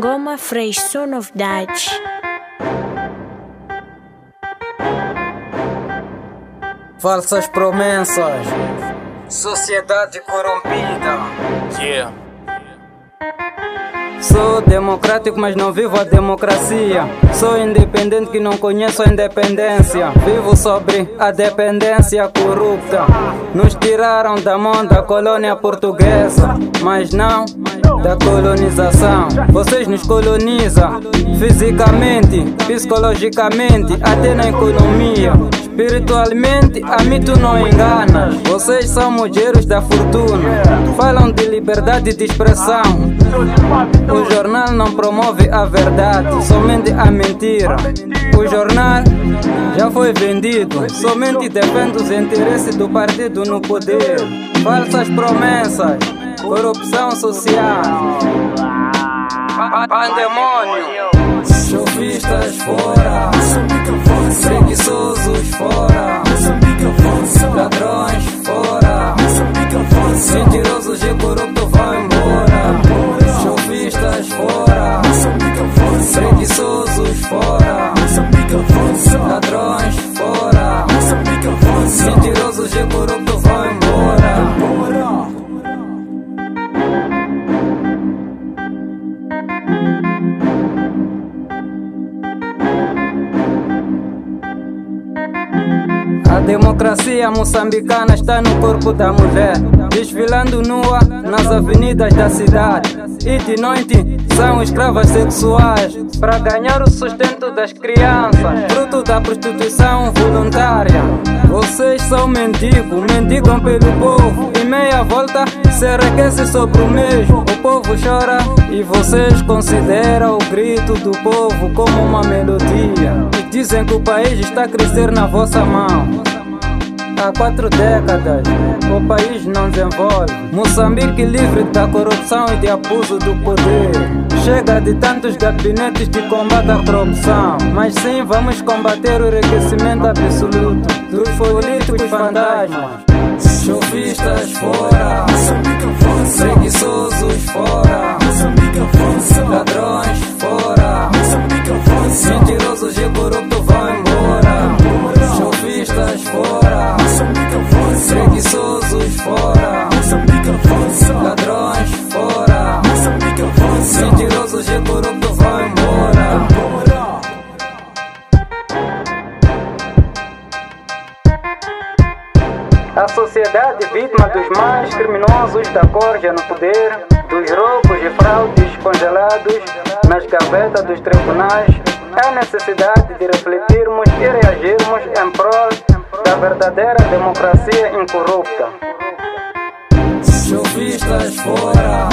Goma Fresh, só novidades. Falsas promessas. Sociedade corrompida. Yeah. Sou democrático, mas não vivo a democracia. Sou independente que não conheço a independência. Vivo sobre a dependência corrupta. Nos tiraram da mão da colônia portuguesa, mas não da colonização. Vocês nos colonizam fisicamente, psicologicamente, até na economia. Espiritualmente, a mim tu não enganas. Vocês são mulheres da fortuna. Falam de liberdade de expressão. O jornal não promove a verdade, somente a mentira. O jornal já foi vendido, somente defende os interesses do partido no poder. Falsas promessas, corrupção social. Pandemônio. Chovistas fora, A democracia moçambicana está no corpo da mulher, desfilando nua nas avenidas da cidade. E de noite são escravas sexuais para ganhar o sustento das crianças, fruto da prostituição voluntária. Vocês são mendigos, mendigam pelo povo meia volta se enriquece sobre o mesmo. O povo chora e vocês consideram o grito do povo como uma melodia. E dizem que o país está a crescer na vossa mão. Há quatro décadas o país não desenvolve. Moçambique livre da corrupção e de abuso do poder. Chega de tantos gabinetes de combate à corrupção. Mas sim, vamos combater o enriquecimento absoluto dos políticos fantasmas. Chovistas fora, preguiçosos A sociedade vítima dos mais criminosos da corja no poder, dos roubos e fraudes congelados nas gavetas dos tribunais, é necessidade de refletirmos e reagirmos em prol da verdadeira democracia incorrupta. Preguiçosos fora,